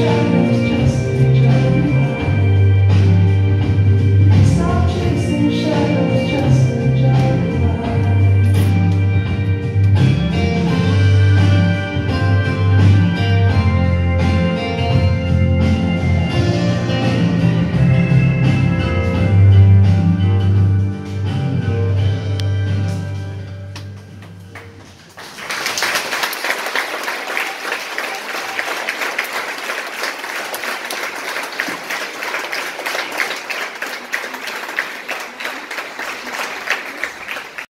shine.